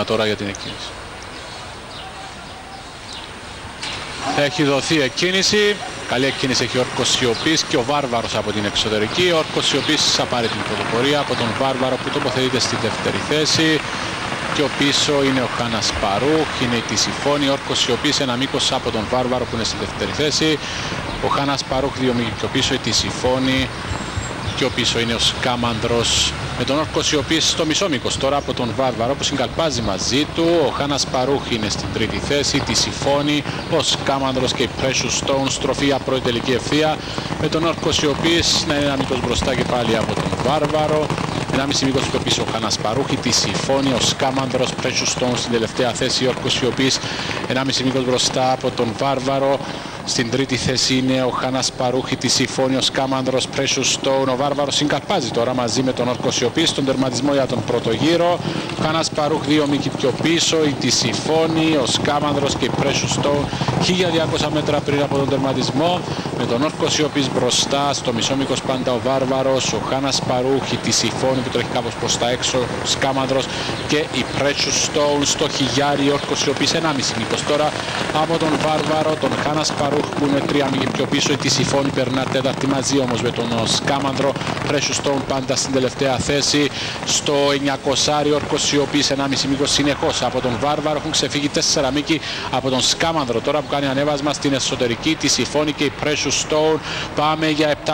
έτοιμα τώρα για την εκκίνηση. Έχει δοθεί εκκίνηση. Καλή εκκίνηση έχει ο Όρκος Σιωπής και ο Βάρβαρος από την εξωτερική. Ο Όρκος Σιωπής θα πάρει την πρωτοπορία από τον Βάρβαρο που τοποθετείται στη δεύτερη θέση. Πιο πίσω είναι ο Χάνας Παρούχ, είναι η Τισιφώνη, ο Όρκος Σιωπής ένα μήκος από τον Βάρβαρο που είναι στη δεύτερη θέση. Ο Χάνας Παρούχ δύο μήκη πιο πίσω, η Τισιφώνη, πιο πίσω είναι ο Σκάμανδρος με τον Όρκο Σιωπής στο μισό μήκος τώρα από τον Βάρβαρο που συγκαλπάζει μαζί του. Ο Χάνας Παρούχ είναι στην τρίτη θέση, τη Σιφώνη, ο Σκάμανδρος και η Precious Stone στροφή από πρώτη τελική ευθεία με τον Όρκο Σιωπής να είναι ένα μήκος μπροστά και πάλι από τον Βάρβαρο. Ένα μισή μήκος πιο πίσω ο Χάνας Παρούχη, τη Σιφώνη, ο Σκάμανδρος, Precious Stone στην τελευταία θέση, ο Όρκος Σιωπής ένα μισή μήκος μπροστά από τον Βάρβαρο. Στην τρίτη θέση είναι ο Χάνας Παρούχη τη Σιφώνη, ο Σκάμανδρος Precious Stone. Ο Βάρβαρος συγκαλπάζει τώρα μαζί με τον Όρκο Σιωπής στον τερματισμό για τον πρώτο γύρο. Ο Χάνας Παρούχ δύο μήκη πιο πίσω. Η τη Συμφώνη, ο Σκάμανδρος και η Precious Stone 1200 μέτρα πριν από τον τερματισμό. Με τον Όρκο Σιωπής μπροστά στο μισό μήκος πάντα ο Βάρβαρος. Ο Χάνας Παρούχη τη Συμφώνη που τρέχει κάπως προς τα έξω. Ο Σκάμανδρος και η Precious Stone στο χιλιάρι. Όρκος Σιωπής 1,5 μήκος τώρα από τον Βάρβαρο, τον Χάνας Παρούχ που είναι τρία μήκη πιο πίσω. Η Τισιφώνη περνά τέταρτη μαζί όμως με τον Σκάμανδρο. Precious Stone πάντα στην τελευταία θέση. Στο 900 όρκο Σιωπή 1,5 μήκος συνεχώς από τον Βάρβαρο. Έχουν ξεφύγει 4 μήκη από τον Σκάμανδρο. Τώρα που κάνει ανέβασμα στην εσωτερική τη Συμφώνη και η Precious Stone. Πάμε για 700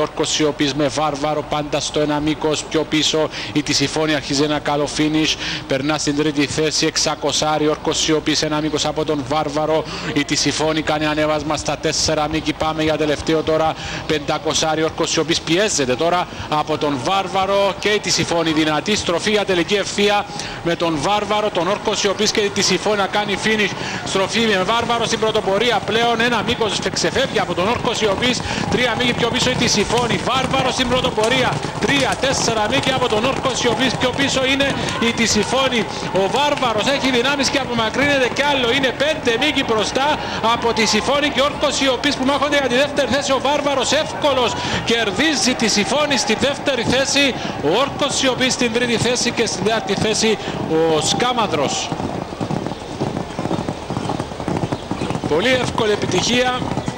όρκο Σιωπή με Βάρβαρο πάντα στο 1 μήκος πιο πίσω. Η Τισιφώνη αρχίζει ένα καλό finish. Περνά στην τρίτη θέση 600 όρκο Σιωπή 1 μήκος από τον Βάρβαρο. Η Τισιφώνη κάνει ανέβασμα ανέβασμα στα 4 μήκη. Πάμε για τελευταίο τώρα 500 όρκος ο οποίος πιέζεται τώρα από τον Βάρβαρο και τη συμφώνη δυνατή στροφή για τελική ευθεία με τον Βάρβαρο, τον όρκος ο οποίος και τη συμφώνη να κάνει finish στροφή με Βάρβαρο στην πρωτοπορία πλέον ένα μήκος ξεφεύγει από τον όρκος ο οποίος τρία μήκη πιο πίσω τη συμφώνη Βάρβαρο στην πρωτοπορία 3-4 μήκη από τον όρκο ο οποίος πιο πίσω είναι η τη συμφώνη ο Βάρβαρος έχει δυνάμεις και απομακρύνεται κι άλλο είναι 5 μήκη μπροστά από τη συμφώνη και Όρκος οι οποίοι που μάχονται για τη δεύτερη θέση. Ο Βάρβαρος εύκολος κερδίζει τη Συμφώνη στη δεύτερη θέση. Ο Όρκος οι οποίοι στην τρίτη θέση και στην τέταρτη θέση ο Σκάμαδρος. Πολύ εύκολη επιτυχία